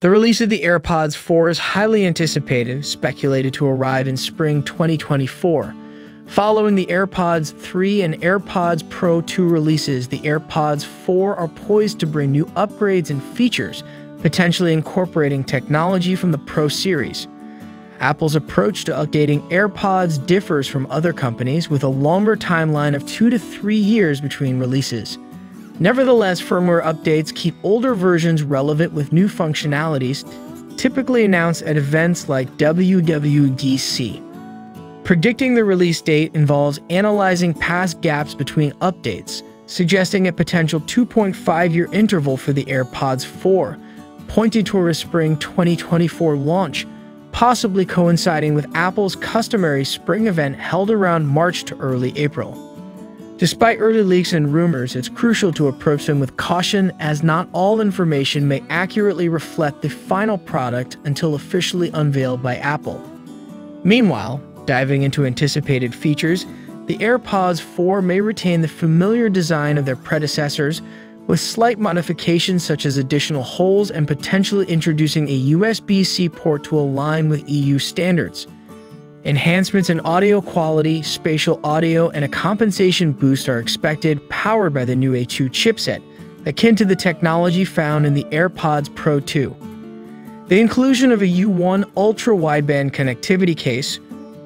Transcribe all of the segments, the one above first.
The release of the AirPods 4 is highly anticipated, speculated to arrive in spring 2024. Following the AirPods 3 and AirPods Pro 2 releases, the AirPods 4 are poised to bring new upgrades and features, potentially incorporating technology from the Pro series. Apple's approach to updating AirPods differs from other companies with a longer timeline of two to three years between releases. Nevertheless, firmware updates keep older versions relevant with new functionalities, typically announced at events like WWDC. Predicting the release date involves analyzing past gaps between updates, suggesting a potential 2.5 year interval for the AirPods 4, pointing toward a spring 2024 launch, possibly coinciding with Apple's customary spring event held around March to early April. Despite early leaks and rumors, it's crucial to approach them with caution as not all information may accurately reflect the final product until officially unveiled by Apple. Meanwhile, diving into anticipated features, the AirPods 4 may retain the familiar design of their predecessors with slight modifications such as additional holes and potentially introducing a USB-C port to align with EU standards. Enhancements in audio quality, spatial audio, and a compensation boost are expected, powered by the new A2 chipset, akin to the technology found in the AirPods Pro 2. The inclusion of a U1 ultra wideband connectivity case,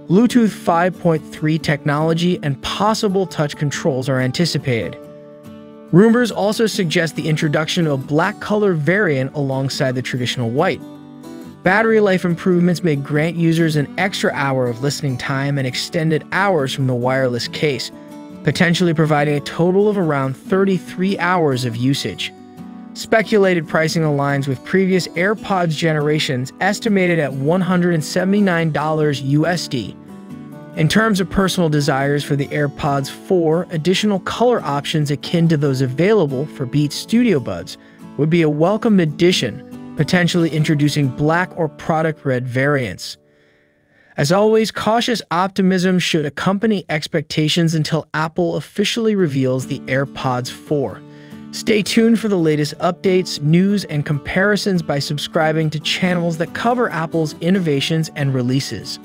Bluetooth 5.3 technology, and possible touch controls are anticipated. Rumors also suggest the introduction of a black color variant alongside the traditional white. Battery life improvements may grant users an extra hour of listening time and extended hours from the wireless case, potentially providing a total of around 33 hours of usage. Speculated pricing aligns with previous AirPods generations estimated at $179 USD. In terms of personal desires for the AirPods 4, additional color options akin to those available for Beats Studio Buds would be a welcome addition potentially introducing black or product red variants. As always, cautious optimism should accompany expectations until Apple officially reveals the AirPods 4. Stay tuned for the latest updates, news, and comparisons by subscribing to channels that cover Apple's innovations and releases.